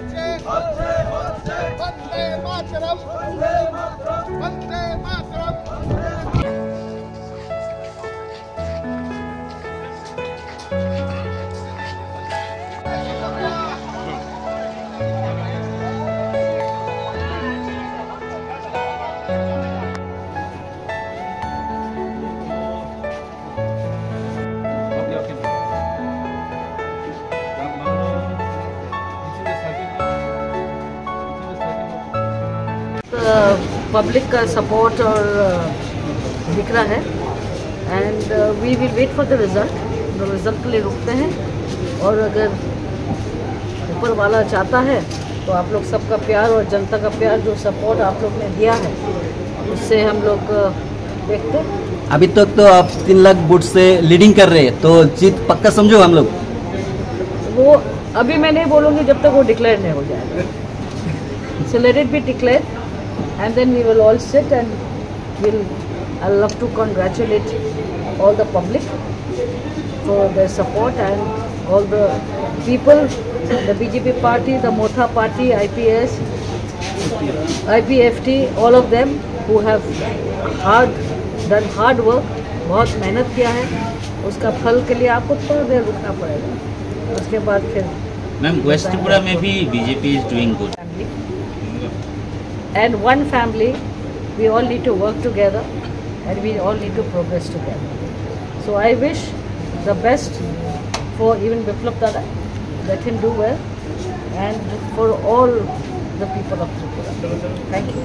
Vande Mataram! Vande Mataram! Vande Mataram! Public का support और दिख रहा है। And we will wait for the result result के लिए रुकते हैं। और अगर ऊपर वाला चाहता है तो आप लोग सबका प्यार और जनता का प्यार जो सपोर्ट आप लोग ने दिया है उससे हम लोग देखते हैं। अभी तक तो आप तीन लाख वोट से लीडिंग कर रहे हैं तो जीत पक्का समझो हम लोग। वो अभी मैं नहीं बोलूँगी जब तक वो डिक्लेयर नहीं हो जाएगा। So let it be declare and then we will all sit and will I love to congratulate all the public for their support and all the people, the BJP party, the Motha party, IPS, IPFT, all of them who have hard done hard work, बहुत मेहनत किया है उसका फल के लिए आपको थोड़ा देर रुकना पड़ेगा उसके बाद फिर मैम वेस्ट त्रिपुरा में भी BJP is doing good. And one family, we all need to work together and we all need to progress together. So I wish the best for even Biplab Dada, let him do well, and for all the people of Tripura. Thank you.